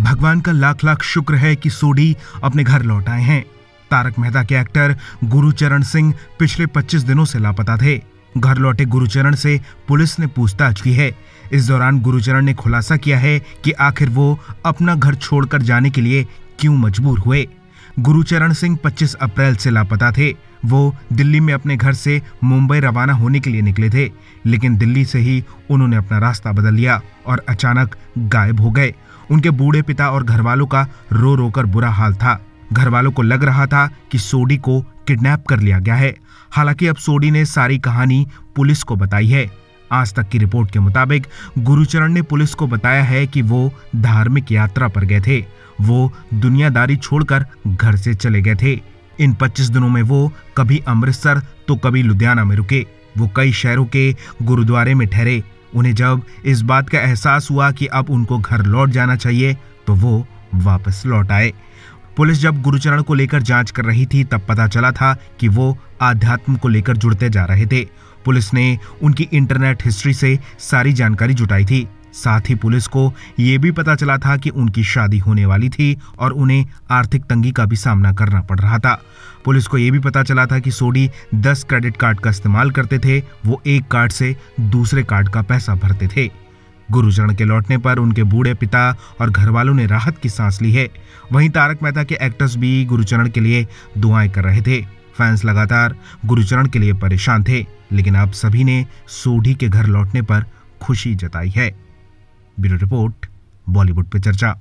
भगवान का लाख लाख शुक्र है कि सोडी अपने घर लौट आए हैं। तारक मेहता के एक्टर गुरुचरण सिंह पिछले 25 दिनों से लापता थे। घर लौटे गुरुचरण से पुलिस ने पूछताछ की है। इस दौरान गुरुचरण ने खुलासा किया है कि आखिर वो अपना घर छोड़कर जाने के लिए क्यों मजबूर हुए। गुरुचरण सिंह 25 अप्रैल से लापता थे। वो दिल्ली में अपने घर से मुंबई रवाना होने के लिए निकले थे, लेकिन दिल्ली से ही उन्होंने अपना रास्ता बदल लिया और अचानक गायब हो गए। उनके बूढ़े पिता और घर वालों का रो रो कर बुरा हाल था। घर वालों को लग रहा था कि सोडी को किडनैप कर लिया गया है। हालाँकि अब सोडी ने सारी कहानी पुलिस को बताई है। आज तक की रिपोर्ट के मुताबिक गुरुचरण ने पुलिस को बताया है कि वो धार्मिक यात्रा पर गए थे। वो दुनियादारी छोड़कर घर से चले गए थे। इन 25 दिनों में वो कभी अमृतसर तो कभी लुधियाना में रुके। वो कई शहरों के गुरुद्वारे में ठहरे। उन्हें जब इस बात का एहसास हुआ कि अब उनको घर लौट जाना चाहिए तो वो वापस लौट आए। पुलिस जब गुरुचरण को लेकर जाँच कर रही थी, तब पता चला था कि वो आध्यात्म को लेकर जुड़ते जा रहे थे। पुलिस ने उनकी इंटरनेट हिस्ट्री से सारी जानकारी जुटाई थी। साथ ही पुलिस को यह भी पता चला था कि उनकी शादी होने वाली थी और उन्हें आर्थिक तंगी का भी सामना करना पड़ रहा था। पुलिस को यह भी पता चला था कि सोडी 10 क्रेडिट कार्ड का इस्तेमाल करते थे, वो एक कार्ड से दूसरे कार्ड का पैसा भरते थे। गुरुचरण के लौटने पर उनके बूढ़े पिता और घर वालों ने राहत की सांस ली है। वहीं तारक मेहता के एक्टर्स भी गुरुचरण के लिए दुआएँ कर रहे थे। फैंस लगातार गुरुचरण के लिए परेशान थे, लेकिन अब सभी ने सोढ़ी के घर लौटने पर खुशी जताई है। ब्यूरो रिपोर्ट बॉलीवुड पे चर्चा।